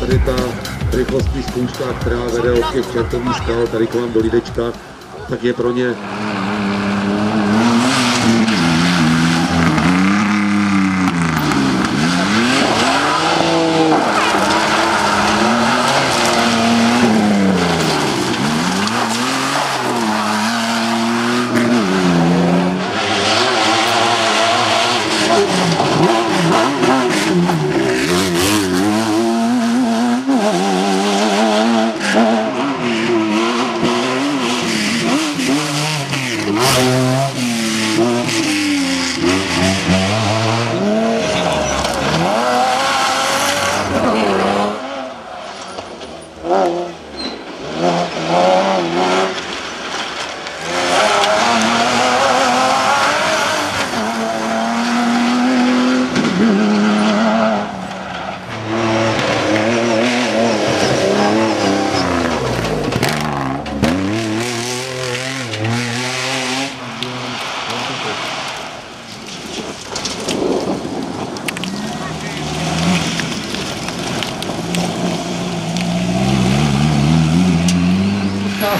Tady ta rychlostní zkouška, která vede od těch čertových skal, tady kolem do Lidečka, tak je pro ně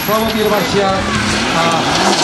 Vamos, Miro Marcial. Ah.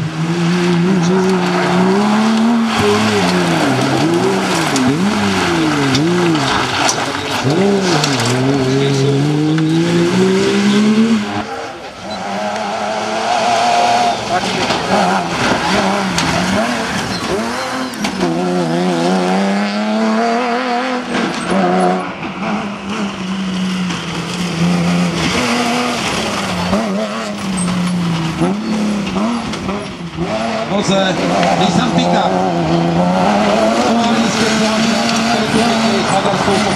Thank you.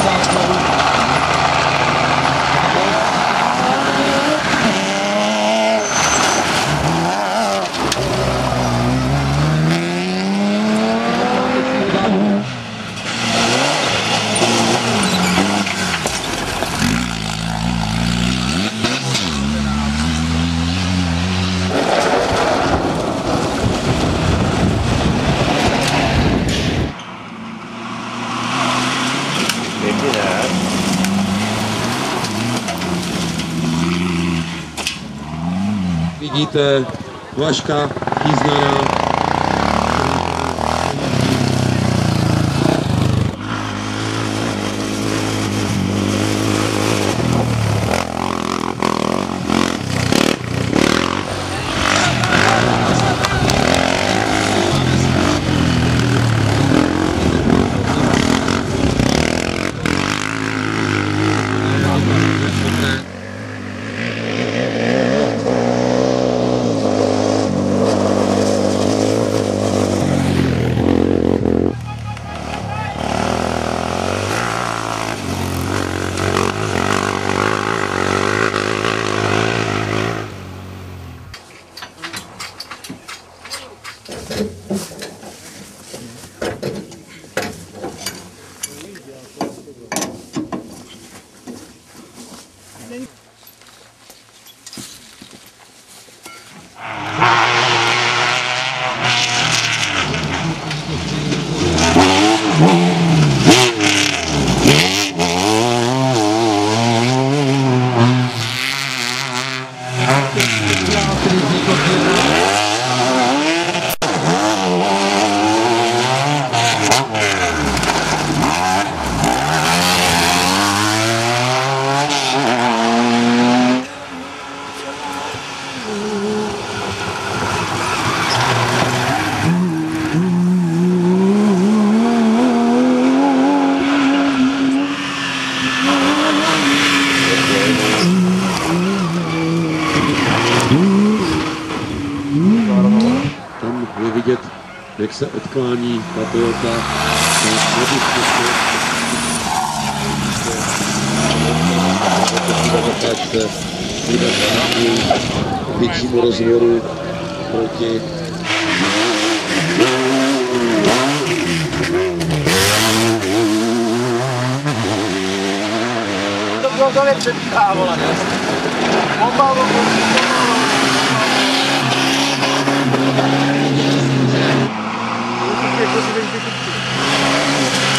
Exatamente. Bartel, Łaśka, Piznara, đi Thank you. Jak se odklání ta Toyota na nediskusy. se bude k většímu rozvoru proti To Bronzově předbíhá, vole. Pomalu, pomalu. depois você vem aqui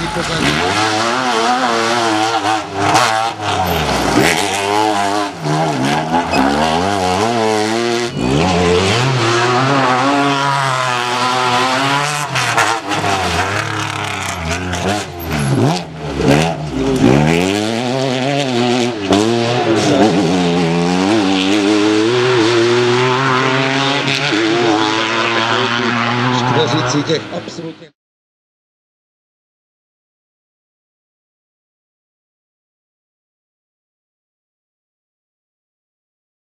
people